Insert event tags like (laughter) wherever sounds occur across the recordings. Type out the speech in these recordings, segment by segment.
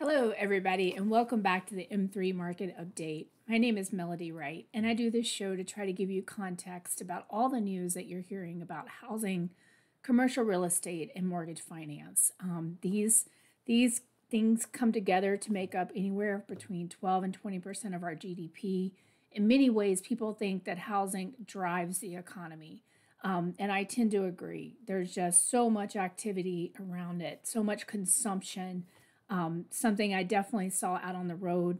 Hello, everybody, and welcome back to the M3 Market Update. My name is Melody Wright, and I do this show to try to give you context about all the news that you're hearing about housing, commercial real estate, and mortgage finance. Um, these these things come together to make up anywhere between 12 and 20 percent of our GDP. In many ways, people think that housing drives the economy. Um, and I tend to agree. There's just so much activity around it, so much consumption um, something I definitely saw out on the road.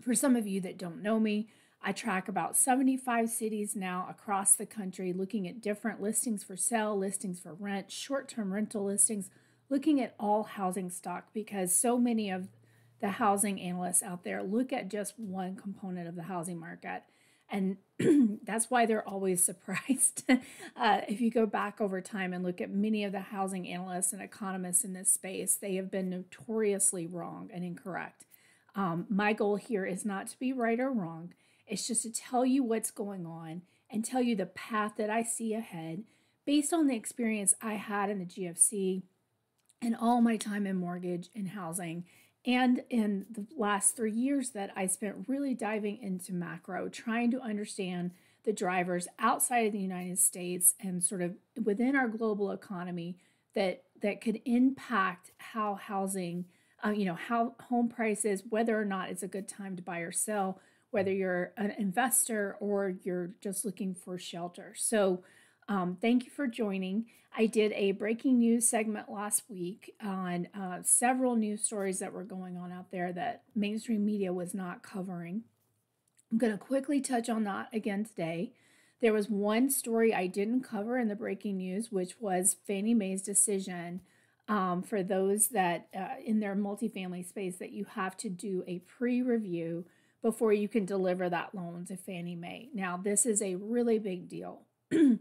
For some of you that don't know me, I track about 75 cities now across the country looking at different listings for sale, listings for rent, short term rental listings, looking at all housing stock because so many of the housing analysts out there look at just one component of the housing market. And (clears throat) that's why they're always (laughs) surprised. uh, if you go back over time and look at many of the housing analysts and economists in this space, they have been notoriously wrong and incorrect. Um, my goal here is not to be right or wrong, it's just to tell you what's going on and tell you the path that I see ahead based on the experience I had in the GFC and all my time in mortgage and housing and in the last three years that I spent really diving into macro, trying to understand the drivers outside of the United States and sort of within our global economy that that could impact how housing, uh, you know, how home prices, whether or not it's a good time to buy or sell, whether you're an investor or you're just looking for shelter. So um, thank you for joining. I did a breaking news segment last week on uh, several news stories that were going on out there that mainstream media was not covering. I'm going to quickly touch on that again today. There was one story I didn't cover in the breaking news, which was Fannie Mae's decision um, for those that uh, in their multifamily space that you have to do a pre review before you can deliver that loan to Fannie Mae. Now, this is a really big deal. (clears throat)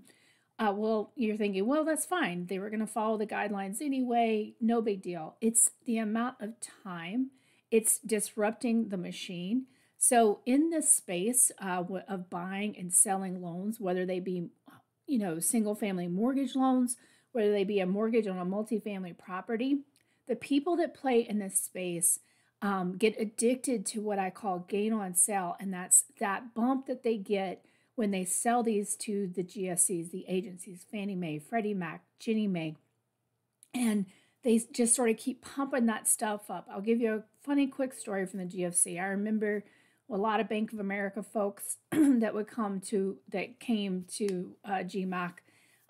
Uh, well, you're thinking, well, that's fine. They were going to follow the guidelines anyway. No big deal. It's the amount of time, it's disrupting the machine. So, in this space uh, of buying and selling loans, whether they be, you know, single family mortgage loans, whether they be a mortgage on a multifamily property, the people that play in this space um, get addicted to what I call gain on sale. And that's that bump that they get when they sell these to the GSEs, the agencies, Fannie Mae, Freddie Mac, Ginnie Mae, and they just sort of keep pumping that stuff up. I'll give you a funny quick story from the GFC. I remember a lot of Bank of America folks (clears throat) that would come to that came to uh, GMAC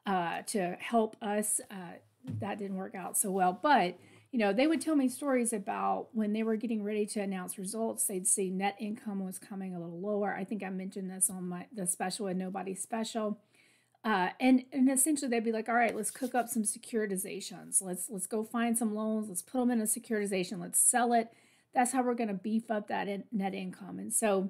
uh, to help us. Uh, that didn't work out so well, but you know, they would tell me stories about when they were getting ready to announce results, they'd see net income was coming a little lower. I think I mentioned this on my the special and nobody special. Uh, and and essentially they'd be like, all right, let's cook up some securitizations. Let's let's go find some loans. Let's put them in a securitization. Let's sell it. That's how we're going to beef up that in, net income. And so,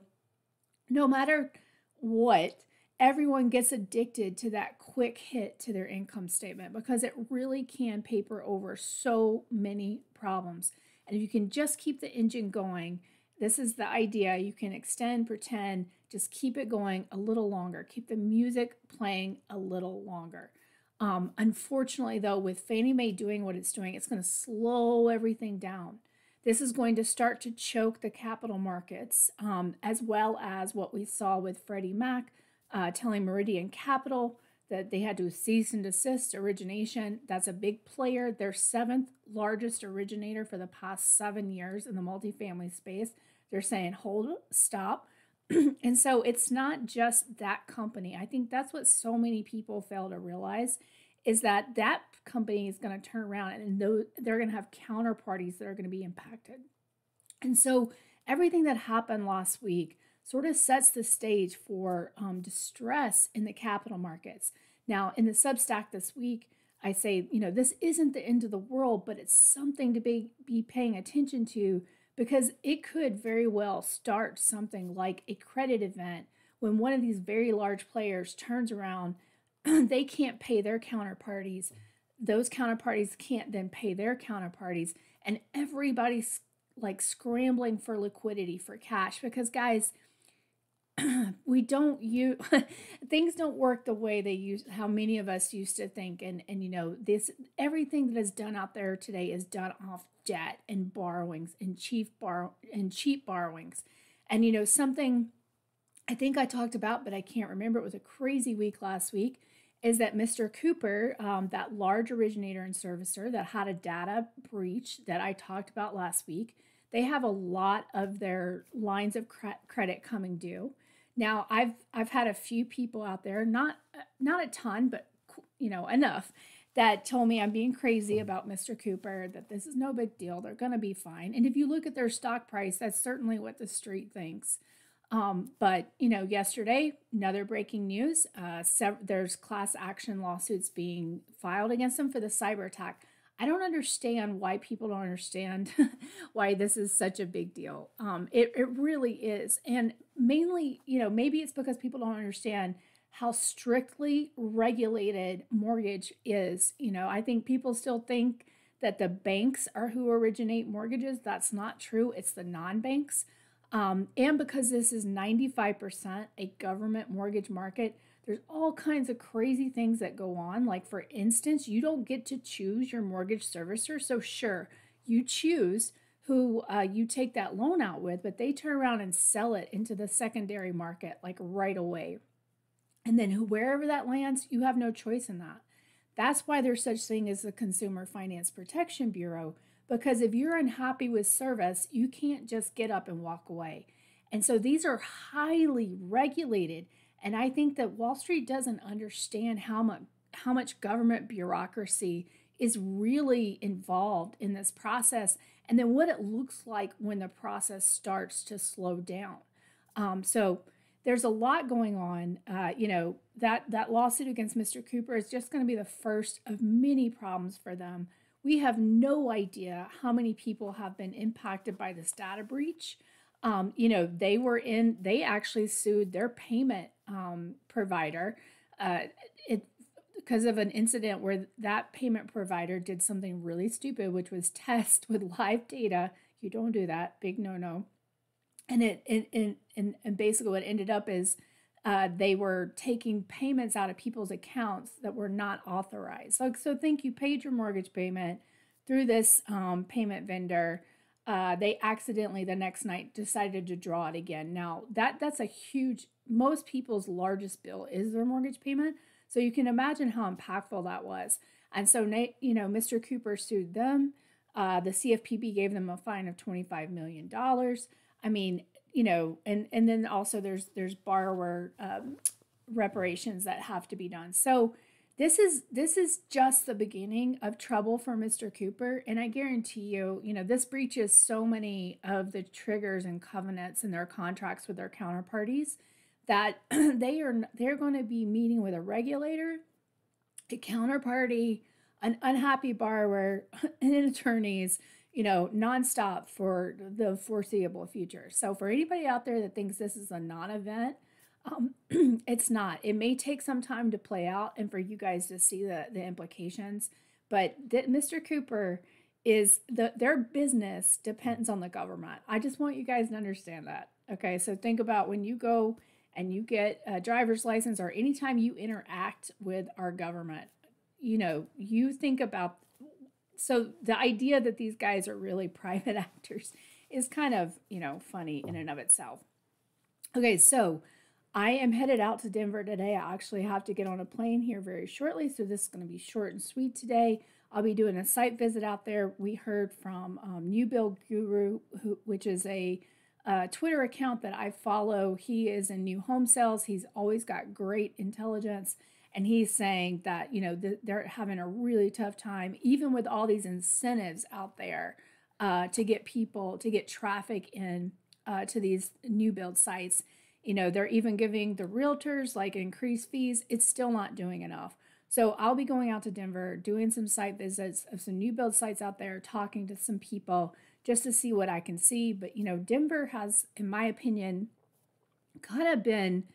no matter what, everyone gets addicted to that quick hit to their income statement because it really can paper over so many problems. And if you can just keep the engine going, this is the idea. You can extend, pretend, just keep it going a little longer. Keep the music playing a little longer. Um, unfortunately, though, with Fannie Mae doing what it's doing, it's going to slow everything down. This is going to start to choke the capital markets, um, as well as what we saw with Freddie Mac uh, telling Meridian Capital that they had to cease and desist origination. That's a big player, their seventh largest originator for the past seven years in the multifamily space. They're saying, hold, stop. (clears throat) and so it's not just that company. I think that's what so many people fail to realize is that that company is going to turn around and they're going to have counterparties that are going to be impacted. And so everything that happened last week sort of sets the stage for um, distress in the capital markets. Now, in the Substack this week, I say, you know, this isn't the end of the world, but it's something to be, be paying attention to because it could very well start something like a credit event when one of these very large players turns around, (clears throat) they can't pay their counterparties. Those counterparties can't then pay their counterparties, and everybody's like scrambling for liquidity for cash because, guys, (clears throat) we don't use (laughs) things don't work the way they use how many of us used to think. And and you know this everything that is done out there today is done off debt and borrowings and cheap borrow and cheap borrowings. And you know something i think i talked about but i can't remember. It was a crazy week last week is that mr cooper um, that large originator and servicer that had a data breach that i talked about last week they have a lot of their lines of cre- credit coming due now, I've I've had a few people out there, not not a ton, but you know, enough that told me I'm being crazy about Mr. Cooper, that this is no big deal. They're going to be fine. And if you look at their stock price, that's certainly what the street thinks. Um, but you know, yesterday, another breaking news: uh, there's class action lawsuits being filed against them for the cyber attack. I don't understand why people don't understand (laughs) why this is such a big deal. Um, it, it really is. And mainly, you know, maybe it's because people don't understand how strictly regulated mortgage is. You know, I think people still think that the banks are who originate mortgages. That's not true, it's the non banks. Um, and because this is 95% a government mortgage market, there's all kinds of crazy things that go on. Like, for instance, you don't get to choose your mortgage servicer. So, sure, you choose who uh, you take that loan out with, but they turn around and sell it into the secondary market like right away. And then wherever that lands, you have no choice in that. That's why there's such thing as the Consumer Finance Protection Bureau, because if you're unhappy with service, you can't just get up and walk away. And so these are highly regulated and I think that Wall Street doesn't understand how much how much government bureaucracy is really involved in this process and then what it looks like when the process starts to slow down. Um, so there's a lot going on. Uh, you know that that lawsuit against Mr. Cooper is just going to be the first of many problems for them. We have no idea how many people have been impacted by this data breach. Um, you know, they were in. They actually sued their payment um, provider uh, it because of an incident where that payment provider did something really stupid, which was (laughs) test with live data. You don't do that, big no no. And it, it and, and basically what ended up is uh, they were taking payments out of people's accounts that were not authorized. So, so think you paid your mortgage payment through this um, payment vendor uh, they accidentally the next night decided to draw it again. Now that that's a huge. Most people's largest bill is their mortgage payment, so you can imagine how impactful that was. And so, you know, Mr. Cooper sued them. Uh, the CFPB gave them a fine of twenty five million dollars. I mean, you know, and and then also there's there's borrower um, reparations that have to be done. So this is this is just the beginning of trouble for Mr. Cooper and I guarantee you, you know, this breaches so many of the triggers and covenants in their contracts with their counterparties that (clears throat) they are they're going to be meeting with a regulator, a counterparty, an unhappy borrower, (laughs) and attorneys, you know, nonstop for the foreseeable future. So for anybody out there that thinks this is a non-event, um, (clears throat) it's not. It may take some time to play out and for you guys to see the, the implications, but that Mr. Cooper is the their business depends on the government. I just want you guys to understand that. Okay, so think about when you go and you get a driver's license or anytime you interact with our government, you know, you think about so the idea that these guys are really (laughs) private actors is kind of, you know, funny in and of itself. Okay, so I am headed out to Denver today. I actually have to get on a plane here very shortly, so this is going to be short and sweet today. I'll be doing a site visit out there. We heard from um, New Build Guru, who, which is a uh, Twitter account that I follow. He is in new home sales. He's always got great intelligence, and he's saying that you know th- they're having a really tough time, even with all these incentives out there uh, to get people to get traffic in uh, to these new build sites you know, they're even giving the realtors like increased fees. It's still not doing enough. So I'll be going out to Denver, doing some site visits of some new build sites out there, talking to some people just to see what I can see. But, you know, Denver has, in my opinion, kind of been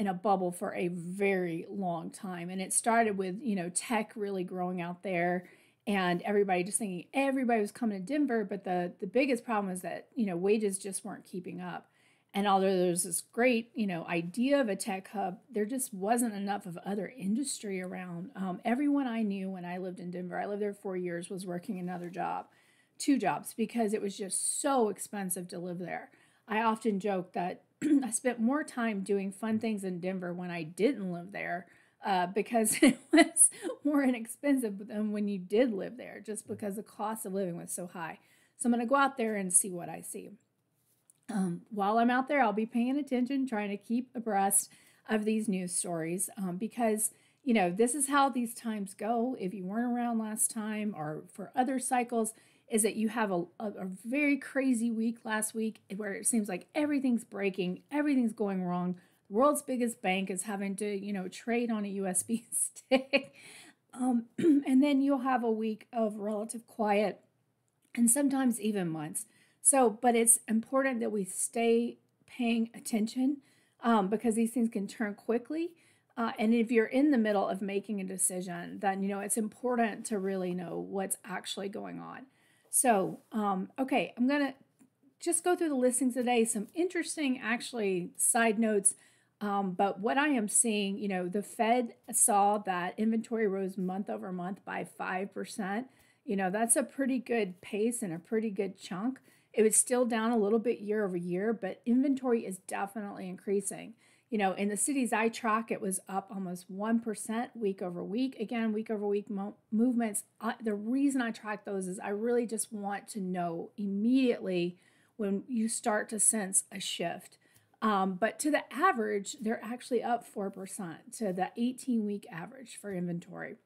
in a bubble for a very long time. And it started with, you know, tech really growing out there and everybody just thinking everybody was coming to Denver. But the, the biggest problem is that, you know, wages just weren't keeping up. And although there's this great, you know, idea of a tech hub, there just wasn't enough of other industry around. Um, everyone I knew when I lived in Denver, I lived there four years, was working another job, two jobs, because it was just so expensive to live there. I often joke that (clears throat) I spent more time doing fun things in Denver when I didn't live there uh, because (laughs) it was more inexpensive than when you did live there, just because the cost of living was so high. So I'm going to go out there and see what I see. Um, while I'm out there, I'll be paying attention, trying to keep abreast of these news stories um, because, you know, this is how these times go. If you weren't around last time or for other cycles, is that you have a, a, a very crazy week last week where it seems like everything's breaking, everything's going wrong. The world's biggest bank is having to, you know, trade on a USB (laughs) stick. um, (clears throat) and then you'll have a week of relative quiet and sometimes even months so, but it's important that we stay paying attention um, because these things can turn quickly. Uh, and if you're in the middle of making a decision, then you know it's important to really know what's actually going on. So, um, okay, I'm gonna just go through the listings today. Some interesting, actually, side notes. Um, but what I am seeing, you know, the Fed saw that inventory rose month over month by 5%. You know, that's a pretty good pace and a pretty good chunk. It was still down a little bit year over year, but inventory is definitely increasing. You know, in the cities I track, it was up almost 1% week over week. Again, week over week mo- movements. Uh, the reason I track those is I really just want to know immediately when you start to sense a shift. Um, but to the average, they're actually up 4% to the 18 week average for inventory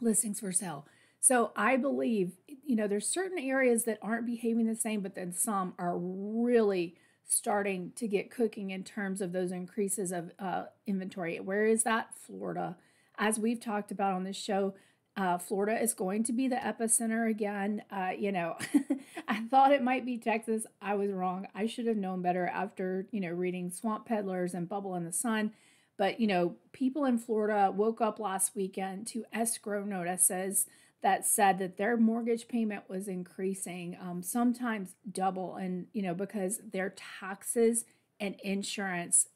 listings for sale. So I believe, you know, there's certain areas that aren't behaving the same, but then some are really starting to get cooking in terms of those increases of uh, inventory. Where is that? Florida. As we've talked about on this show, uh, Florida is going to be the epicenter again. Uh, you know, (laughs) I thought it might be Texas. I was wrong. I should have known better after, you know, reading Swamp Peddlers and Bubble in the Sun. But, you know, people in Florida woke up last weekend to escrow notices that said that their mortgage payment was increasing, um, sometimes double, and you know because their taxes and insurance,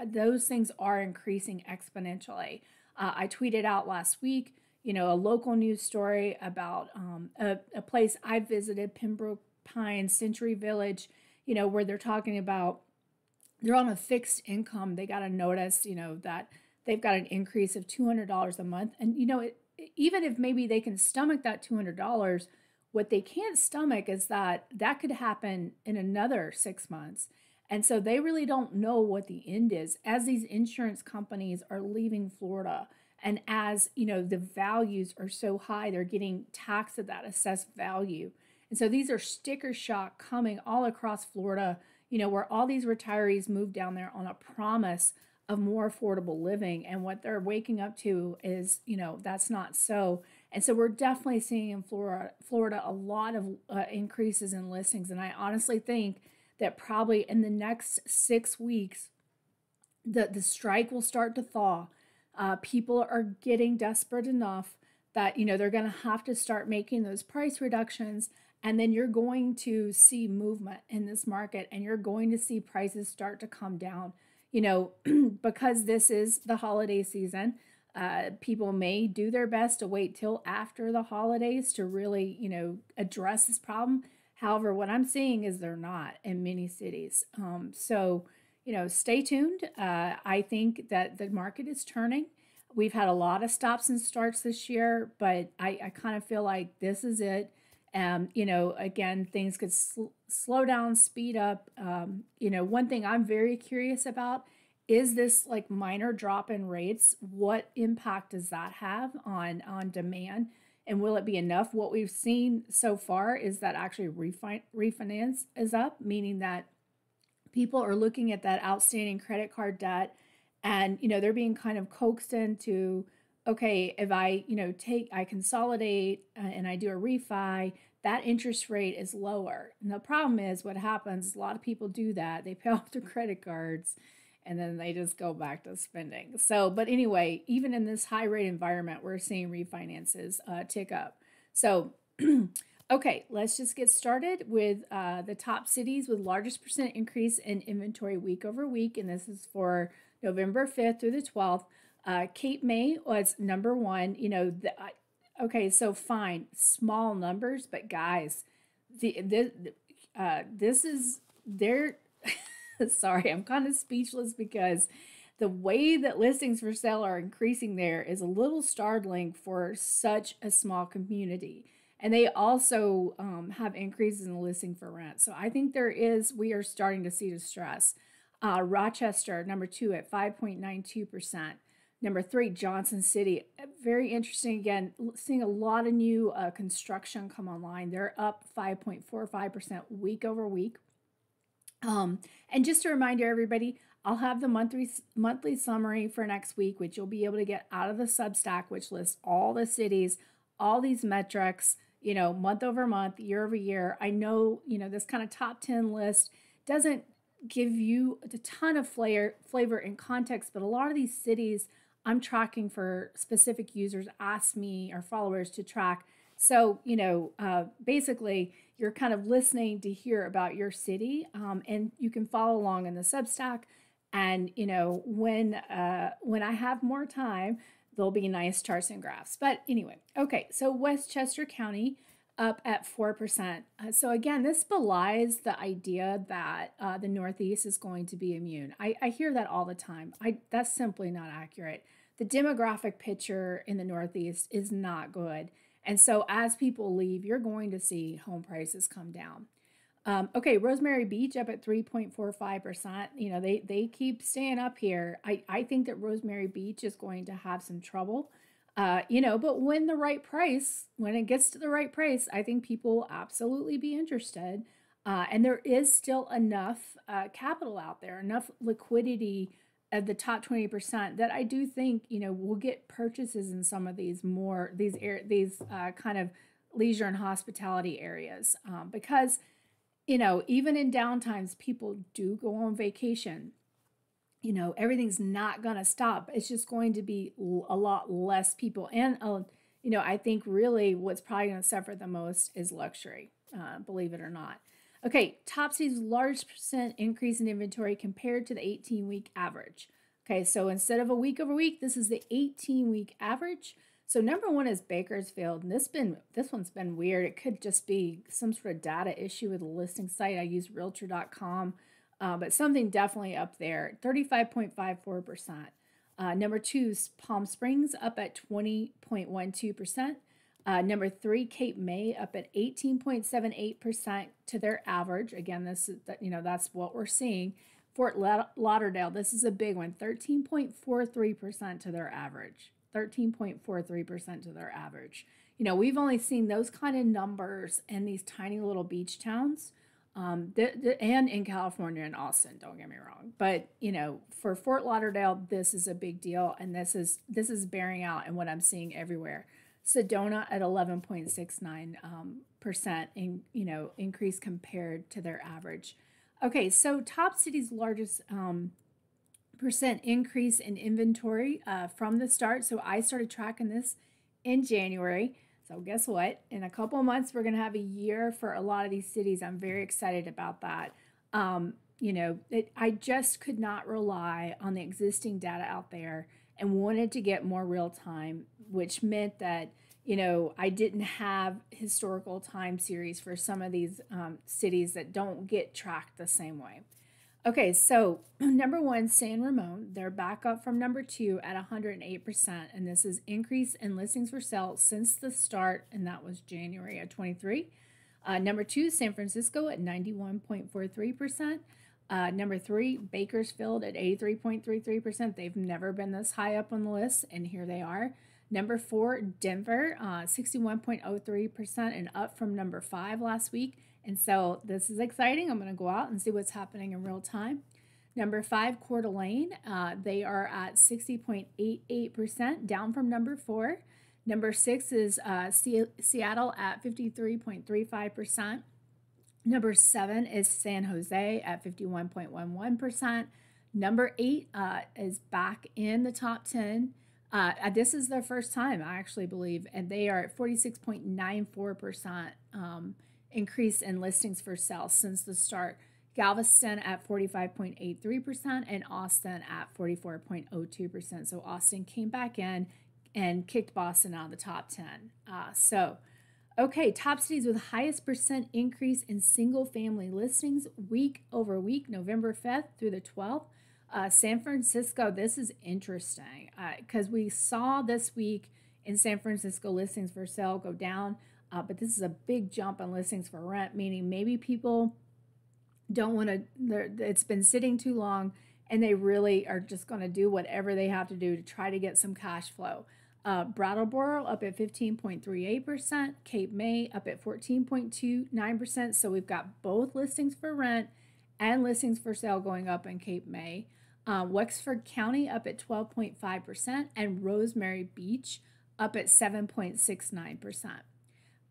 uh, those things are increasing exponentially. Uh, I tweeted out last week, you know, a local news story about um, a, a place I visited, Pembroke Pines Century Village, you know, where they're talking about they're on a fixed income. They got a notice, you know, that they've got an increase of $200 a month. And, you know, it, even if maybe they can stomach that $200, what they can't stomach is that that could happen in another six months. And so they really don't know what the end is as these insurance companies are leaving Florida. And as you know, the values are so high, they're getting taxed at that assessed value. And so these are sticker shock coming all across Florida, you know, where all these retirees move down there on a promise of more affordable living and what they're waking up to is you know that's not so. And so we're definitely seeing in florida florida a lot of uh, increases in listings and i honestly think that probably in the next six weeks the, the strike will start to thaw. Uh, people are getting desperate enough that you know they're going to have to start making those price reductions and then you're going to see movement in this market and you're going to see prices start to come down you know, (clears throat) because this is the holiday season, uh, people may do their best to wait till after the holidays to really, you know, address this problem. However, what I'm seeing is they're not in many cities. Um, so, you know, stay tuned. Uh, I think that the market is turning. We've had a lot of stops and starts this year, but I, I kind of feel like this is it. Um, you know, again, things could sl- slow down, speed up. Um, you know, one thing I'm very curious about is this like minor drop in rates. What impact does that have on on demand? And will it be enough? What we've seen so far is that actually refi- refinance is up, meaning that people are looking at that outstanding credit card debt and you know they're being kind of coaxed into okay, if I, you know, take, I consolidate uh, and I do a refi, that interest rate is lower. And the problem is what happens, a lot of people do that. They pay (laughs) off their credit cards and then they just go back to spending. So, but anyway, even in this high rate environment, we're seeing refinances uh, tick up. So, (clears throat) Okay, let's just get started with uh, the top cities with largest percent increase in inventory week over week, and this is for November 5th through the 12th. Uh, Cape May was number one. You know, the, okay, so fine, small numbers, but guys, the, the uh, this is their. (laughs) sorry, I'm kind of speechless because the way that listings for sale are increasing there is a little startling for such a small community and they also um, have increases in the listing for rent. So I think there is, we are starting to see distress. Uh, Rochester, number two at 5.92%. Number three, Johnson City. Very interesting. Again, seeing a lot of new uh, construction come online. They're up 5.45% week over week. Um, and just a reminder, everybody, I'll have the monthly monthly summary for next week, which you'll be able to get out of the Substack, which lists all the cities, all these metrics, you know, month over month, year over year. I know, you know, this kind of top 10 list doesn't give you a ton of flavor, flavor and context, but a lot of these cities I'm tracking for specific users ask me or followers to track. So, you know, uh, basically, you're kind of listening to hear about your city, um, and you can follow along in the Substack. And you know, when uh, when I have more time, there'll be nice charts and graphs. But anyway, okay, so Westchester County up at 4%. Uh, so again, this belies the idea that uh, the Northeast is going to be immune. I, I hear that all the time. I, that's simply not accurate. The demographic picture in the Northeast is not good. And so as people leave, you're going to see home prices come down. Um, okay, Rosemary Beach up at 3.45%. You know, they, they keep staying up here. I, I think that Rosemary Beach is going to have some trouble. Uh, you know, but when the right price, when it gets to the right price, I think people will absolutely be interested. Uh, and there is still enough uh, capital out there, enough liquidity of the top 20% that I do think, you know, we'll get purchases in some of these more, these, air, these uh, kind of leisure and hospitality areas um, because – you know, even in downtimes, people do go on vacation. You know, everything's not going to stop. It's just going to be a lot less people. And, uh, you know, I think really what's probably going to suffer the most is luxury, uh, believe it or not. Okay, top cities large percent increase in inventory compared to the 18 week average. Okay, so instead of a week over week, this is the 18 week average. So number one is Bakersfield, and this been this one's been weird. It could just be some sort of data issue with a listing site. I use Realtor.com, uh, but something definitely up there. Thirty-five point five four percent. Uh, number two Palm Springs up at twenty point one two percent. Uh, number three, Cape May up at 18.78% to their average. Again, this is you know that's what we're seeing. Fort Lauderdale, this is a big one, 13.43% to their average. 13.43% to their average. You know, we've only seen those kind of numbers in these tiny little beach towns. Um, th- th- and in California and Austin, don't get me wrong. But you know, for Fort Lauderdale, this is a big deal, and this is this is bearing out in what I'm seeing everywhere. Sedona at 11.69 um, percent in you know increase compared to their average. Okay, so top cities' largest um, percent increase in inventory uh, from the start. So I started tracking this in January. So guess what? In a couple months, we're going to have a year for a lot of these cities. I'm very excited about that. Um, you know, it, I just could not rely on the existing data out there and wanted to get more real time, which meant that you know I didn't have historical time series for some of these um, cities that don't get tracked the same way. Okay, so (clears throat) number one, San Ramon, they're back up from number two at 108%. And this is increase in listings for sale since the start, and that was January of 23. Uh, number two, San Francisco at 91.43%. Uh, number three, Bakersfield at 83.33%. They've never been this high up on the list, and here they are. Number four, Denver, uh, 61.03%, and up from number five last week. And so this is exciting. I'm going to go out and see what's happening in real time. Number five, Coeur d'Alene, uh, they are at 60.88%, down from number four. Number six is uh, Seattle at 53.35%. Number seven is San Jose at 51.11%. Number eight uh, is back in the top 10 Uh, this is their first time, I actually believe, and they are at 46.94% um, increase in listings for sale since the start. Galveston at 45.83% and Austin at 44.02%. So Austin came back in and kicked Boston out of the top 10. Uh, so, okay, top cities with highest percent increase in single family listings week over week, November 5th through the 12th. Uh, San Francisco, this is interesting because uh, we saw this week in San Francisco listings for sale go down, uh, but this is a big jump in listings for rent, meaning maybe people don't want to, it's been sitting too long and they really are just going to do whatever they have to do to try to get some cash flow. Uh, Brattleboro up at 15.38%, Cape May up at 14.29%. So we've got both listings for rent and listings for sale going up in Cape May. Uh, Wexford County up at 12.5%, and Rosemary Beach up at 7.69%.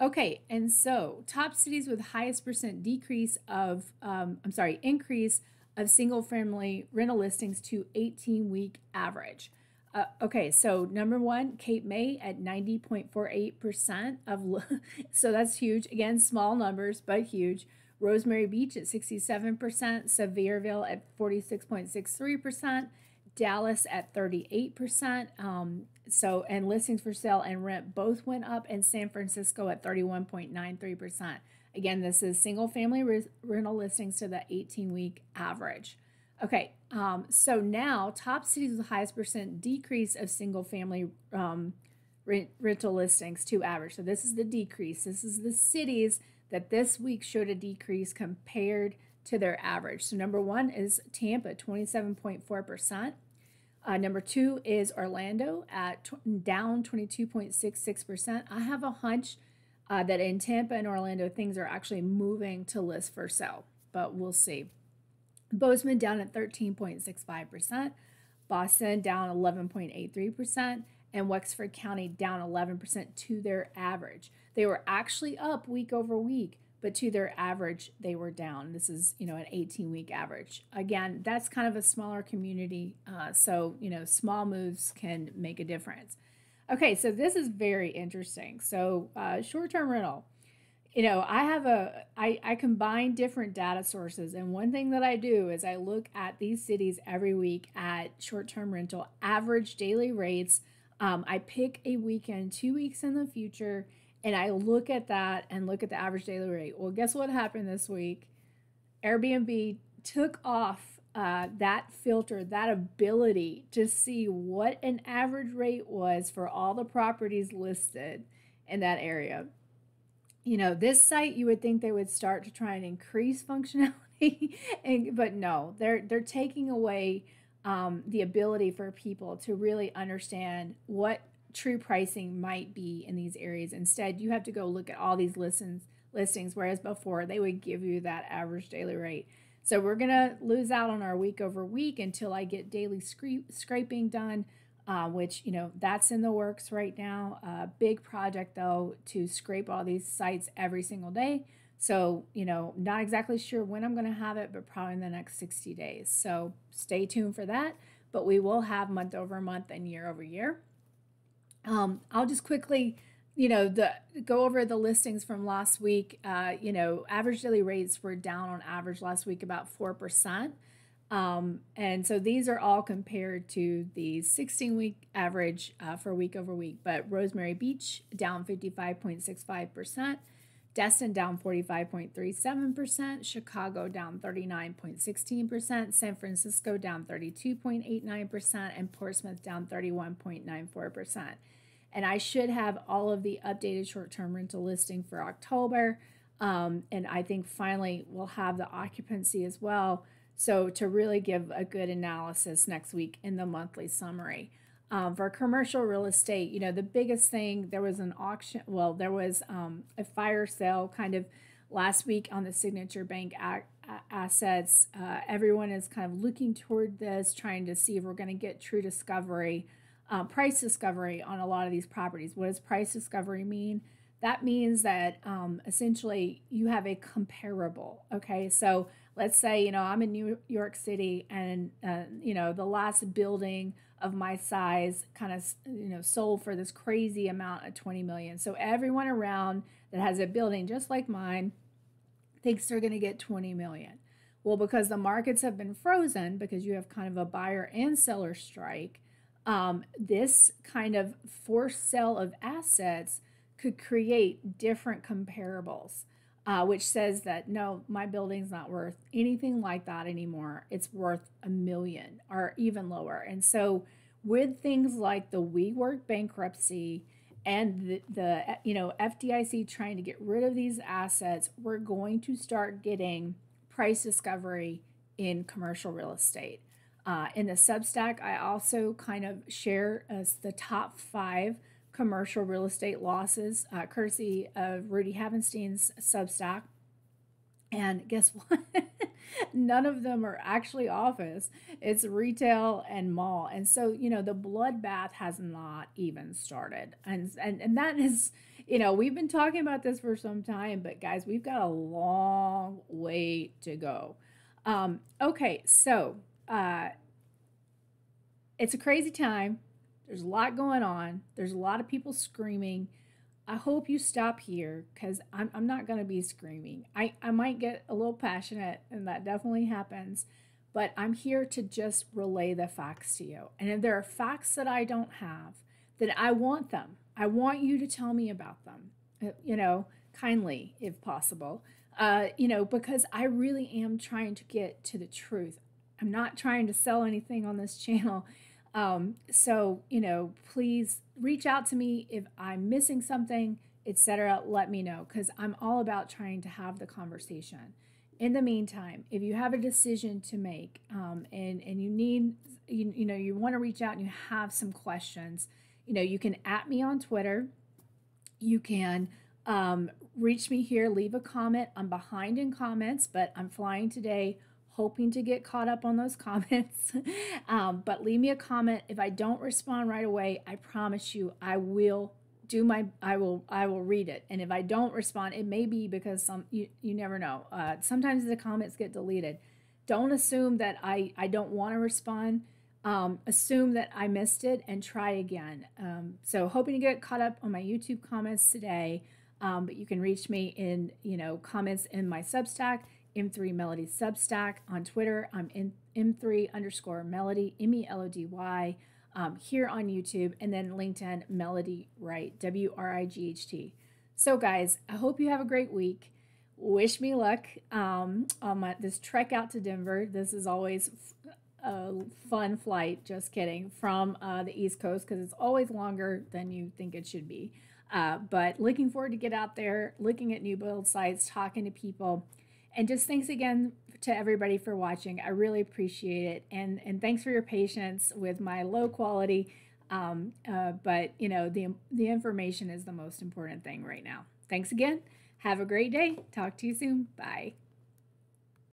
Okay, and so top cities with highest percent decrease of, um, I'm sorry, increase of single family rental listings to 18 week average. Uh, okay, so number one, Cape May at 90.48% of, (laughs) so that's huge. Again, small numbers, but huge. Rosemary Beach at 67%, Sevierville at 46.63%, Dallas at 38%. Um, so, and listings for sale and rent both went up, and San Francisco at 31.93%. Again, this is single family re- rental listings to the 18 week average. Okay, um, so now top cities with the highest percent decrease of single family um, rent- rental listings to average. So, this is the decrease. This is the cities that this week showed a decrease compared to their average. So, number one is Tampa, 27.4%. Uh, number two is Orlando at down 22.66%. I have a hunch uh, that in Tampa and Orlando, things are actually moving to list for sale, but we'll see. Bozeman down at 13.65%, Boston down 11.83%, and Wexford County down 11% to their average. They were actually up week over week, but to their average, they were down. This is, you know, an 18 week average. Again, that's kind of a smaller community. Uh, so, you know, small moves can make a difference. Okay, so this is very interesting. So, uh, short term rental. You know, I have a, I, I combine different data sources. And one thing that I do is I look at these cities every week at short term rental average daily rates. Um, I pick a weekend two weeks in the future and I look at that and look at the average daily rate. Well, guess what happened this week? Airbnb took off uh, that filter, that ability to see what an average rate was for all the properties listed in that area. You know, this site you would think they would start to try and increase (laughs) functionality, and, but no, they're they're taking away um, the ability for people to really understand what true pricing might be in these areas. Instead, you have to go look at all these listens listings, whereas before they would give you that average daily rate. So we're gonna lose out on our week over week until I get daily scra- scraping done, uh, which you know that's in the works right now. Uh, big project though to scrape all these sites every single day. So you know, not exactly sure when I'm gonna have it, but probably in the next 60 days. So stay tuned for that. But we will have month over month and year over year. Um, I'll just quickly, you know, the go over the listings from last week. Uh, you know, average daily rates were down on average last week about four percent. Um, and so these are all compared to the 16 week average uh, for week over week. But Rosemary Beach down 55.65%, Destin down 45.37%, Chicago down 39.16%, San Francisco down 32.89%, and Portsmouth down 31.94%. And I should have all of the updated short term rental listing for October. Um, and I think finally we'll have the occupancy as well. So, to really give a good analysis next week in the monthly summary. Um, for commercial real estate, you know, the biggest thing, there was an auction, well, there was um, a fire sale kind of last week on the Signature Bank assets. Uh, everyone is kind of looking toward this, trying to see if we're going to get true discovery uh, price discovery on a lot of these properties. What does price discovery mean? That means that um, essentially you have a comparable. Okay, so let's say you know i'm in new york city and uh, you know the last building of my size kind of you know sold for this crazy amount of 20 million. So everyone around that has a building just like mine thinks they're going to get 20 million. Well because the markets have been frozen because you have kind of a buyer and seller strike um, this kind of forced sale of assets could create different comparables uh, which says that no, my building's not worth anything like that anymore. It's worth a million or even lower. And so, with things like the WeWork bankruptcy and the, the you know FDIC trying to get rid of these assets, we're going to start getting price discovery in commercial real estate. Uh, in the Substack, I also kind of share as the top five commercial real estate losses, uh, courtesy of Rudy Havenstein's Substack. And guess (laughs) what? None of them are actually office. It's retail and mall. And so, you know, the bloodbath has not even started. And, and, and that is, you know, we've been talking about this for some time, but guys, we've got a long way to go. Um, okay, so uh, it's a crazy time. There's a lot going on. There's a lot of people screaming. I hope you stop here because I'm, I'm not going to be screaming. I, I might get a little passionate, and that definitely happens, but I'm here to just relay the facts to you. And if there are facts that I don't have, then I want them. I want you to tell me about them, uh, you know, kindly if possible, uh, you know, because I really am trying to get to the truth. I'm not trying to sell anything on this (laughs) channel. Um, so, you know, please reach out to me if I'm missing something, etc. Let me know because I'm all about trying to have the conversation. In the meantime, if you have a decision to make um, and and you need you, you know you want to reach out and you have some questions, you know you can at me on Twitter. You can um, reach me here, leave a comment. I'm behind in comments, but I'm flying today hoping to get caught up on those (laughs) comments. um, but leave me a comment. If I don't respond right away, I promise you I will do my I will I will read it. And if I don't respond, it may be because some you, you never know. Uh, sometimes the comments get deleted. Don't assume that I I don't want to respond. Um, assume that I missed it and try again. Um, so hoping to get caught up on my YouTube comments today. Um, but you can reach me in you know comments in my Substack M3 Melody Substack. On Twitter, I'm in M3 underscore Melody, M E L O D Y. Um, here on YouTube, and then LinkedIn, Melody Wright, W R I G H T. So, guys, I hope you have a great week. Wish me luck um, on my, this trek out to Denver. This is always a fun flight, just kidding, from uh, the East Coast because it's always longer than you think it should be. Uh, but looking forward to get out there, looking at new build sites, talking to people. And just thanks again to everybody for watching. I really appreciate it. And, and thanks for your patience with my low quality. Um, uh, but, you know, the, the information is the most important thing right now. Thanks again. Have a great day. Talk to you soon. Bye.